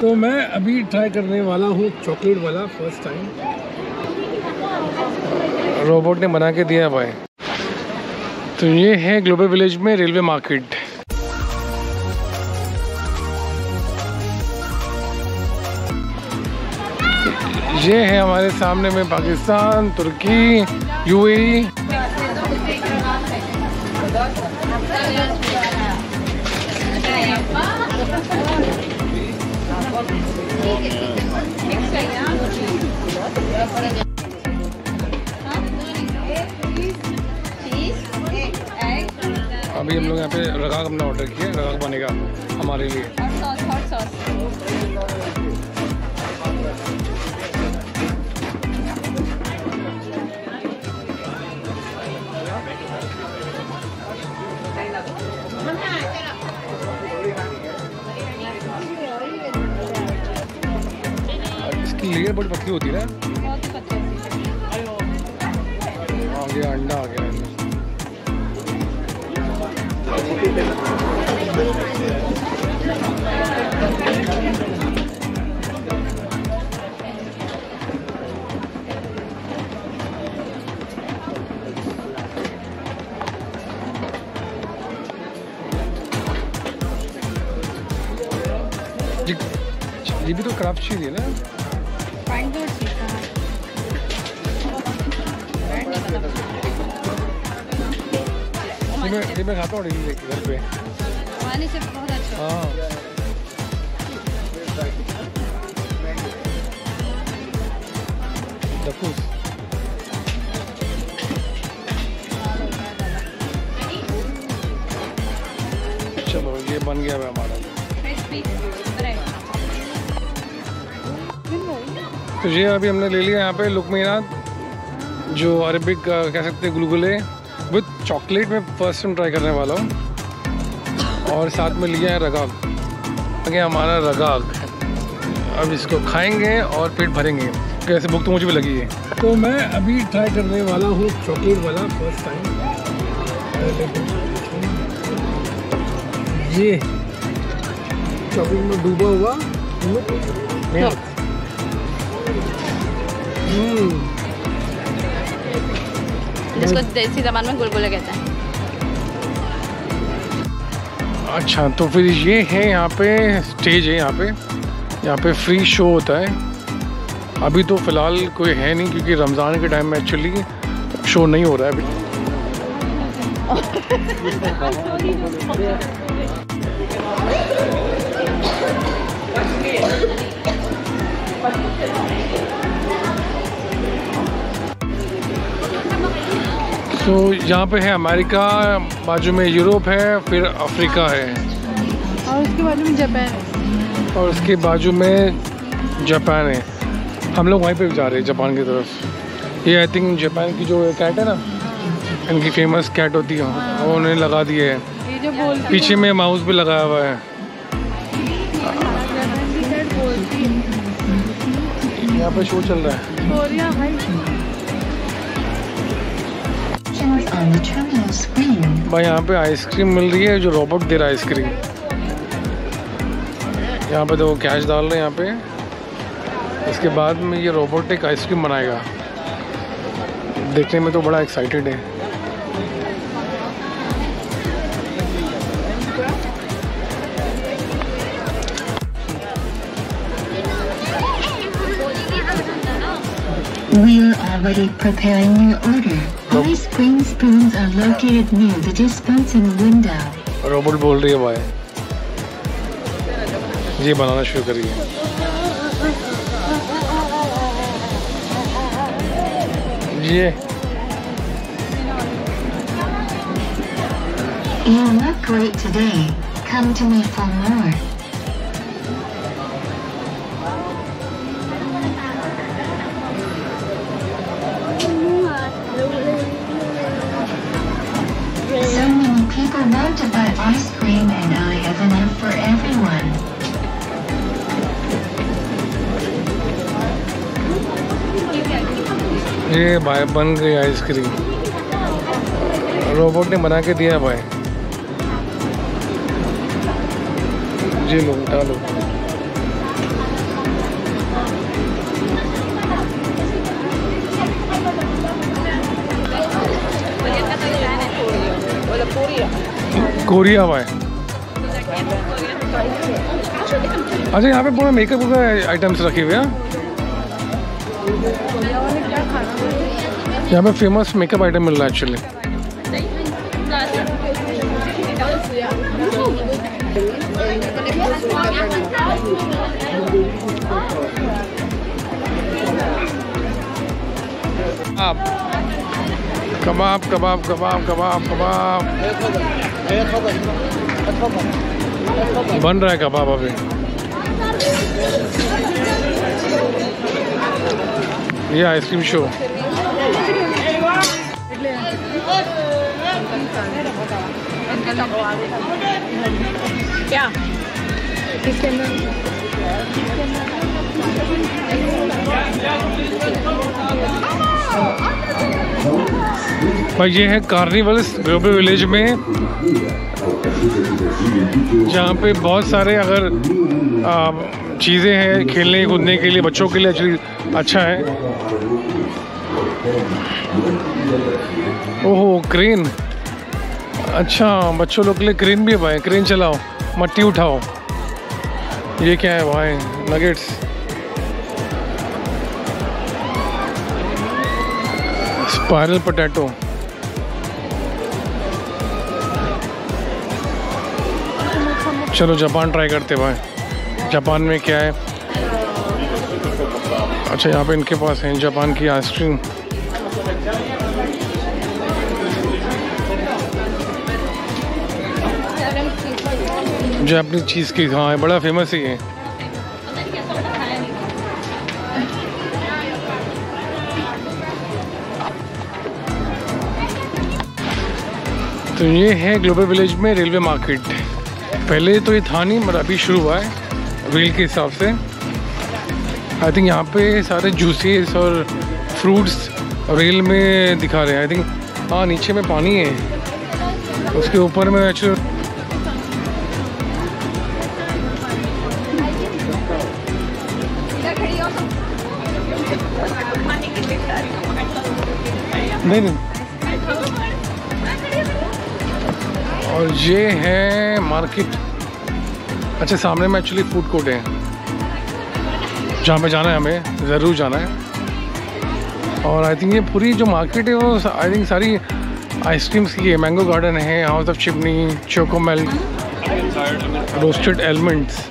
तो मैं अभी ट्राई करने वाला हूँ चॉकलेट वाला फ़र्स्ट टाइम रोबोट ने बना के दिया भाई। तो ये है ग्लोबल विलेज में रेलवे मार्केट ये है हमारे सामने में पाकिस्तान, तुर्की यूएई अभी हम लोग यहाँ पे रगाग अपना ऑर्डर किया रगाग बनेगा हमारे लिए। इसकी लेयर बड़ी पतली होती है? आ गया, अंडा आ गया ये भी तो क्राफ्ट चीज़ है ना? मैं ये मैं खाता हूँ घर पे से बहुत अच्छा हाँ दफूस चलो ये बन गया है हमारा तो ये अभी हमने ले लिया यहाँ पे लुकमीनाथ जो अरबिक कह सकते हैं गुलगुले। विद चॉकलेट में फ़र्स्ट टाइम ट्राई करने वाला हूँ। और साथ में लिया है रगाग ये हमारा रगाग अब इसको खाएँगे और पेट भरेंगे। कैसे भूख तो मुझे भी लगी है। तो मैं अभी ट्राई करने वाला हूँ चॉकलेट वाला फ़र्स्ट टाइम। ये चॉकलेट में डूबा हुआ। milk। जिसको देसी जबान में गुलगुले कहते हैं। अच्छा तो फिर ये है यहाँ पे, स्टेज है यहाँ पे। यहाँ पे फ्री शो होता है। अभी तो फ़िलहाल कोई है नहीं, क्योंकि रमज़ान के टाइम में एक्चुअली शो नहीं हो रहा है अभी। तो यहाँ पे है अमेरिका बाजू में यूरोप है फिर अफ्रीका है। और उसके बाजू में जापान है। और उसके बाजू में जापान है। हम लोग वहीं पे जा रहे हैं जापान की तरफ़। ये आई थिंक जापान की जो कैट है ना इनकी फ़ेमस कैट होती है वो उन्हें लगा दिए है। पीछे में माउस भी लगाया हुआ है। है। यहाँ पे शो चल रहा है। भाई, यहाँ पे आइसक्रीम मिल रही है, जो रोबोट दे रहा है आइसक्रीम यहाँ पे देखो कैश डाल रहे हैं यहाँ पे। इसके बाद में ये रोबोटिक आइसक्रीम बनाएगा। देखने में तो बड़ा एक्साइटेड है। We're already preparing your order. Ice cream spoons are located near the dispensing window. Robot बोल रही है भाई ये बनाना शुरू करिए ये You look great today. Come to me for more. Want to buy ice cream and I have enough for everyone. ये भाई बन गई आइसक्रीम रोबोट ने बना के दिया भाई जी लो उठा लो कोरिया भाई अच्छा यहाँ पे पूरा मेकअप का आइटम्स रखे हुए हैं। यहाँ पे फ़ेमस मेकअप आइटम मिल रहा है एक्चुअली कबाब कबाब कबाब कबाब कबाब। बन रहा है कबाब अभी। ये आइसक्रीम शो। क्या? भाई ये है कार्निवल ग्लोबल विलेज में, जहाँ पे बहुत सारे अगर चीज़ें हैं खेलने, कूदने के लिए, बच्चों के लिए एक्चुअली अच्छा है। ओहो क्रेन अच्छा बच्चों लोग के लिए क्रेन भी है भाई। क्रेन चलाओ, मट्टी उठाओ। ये क्या है भाई? Nuggets spiral potato. चलो जापान ट्राई करते भाई। जापान में क्या है? अच्छा यहाँ पे इनके पास है जापान की आइसक्रीम। जापानी चीज़ की हाँ बड़ा फ़ेमस ही है। तो ये है ग्लोबल विलेज में रेलवे मार्केट पहले तो ये था नहीं, मगर अभी शुरू हुआ है रेल के हिसाब से. आई थिंक यहाँ पे सारे जूसेस और फ्रूट्स रेल में दिखा रहे हैं. आई थिंक हाँ नीचे में पानी है. उसके ऊपर में एक्चुअली नहीं नहीं. और ये है मार्केट। अच्छा सामने में एक्चुअली फ़ूड कोर्ट है। जहाँ पे जाना है हमें, ज़रूर जाना है। और आई थिंक ये पूरी जो मार्केट है वो आई थिंक सारी आइसक्रीम्स की है। मैंगो गार्डन है house of chimney chocomel roasted almonds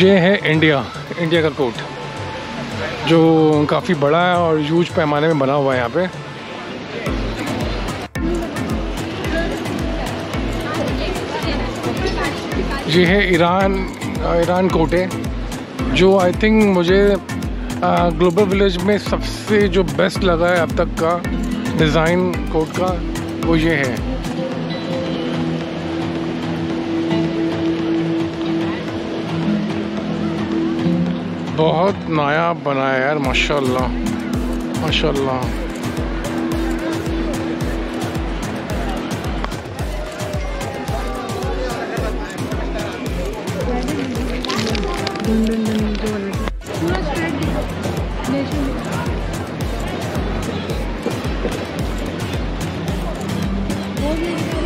ये है इंडिया इंडिया का कोर्ट जो काफ़ी बड़ा है और यूज़ पैमाने में बना हुआ है यहाँ पे। ये है ईरान ईरान कोर्ट है, जो आई थिंक मुझे ग्लोबल विलेज में सबसे जो बेस्ट लगा है अब तक का डिज़ाइन कोर्ट का, वो ये है। बहुत नायाब बनाया यार माशाल्लाह माशाल्लाह Thank you.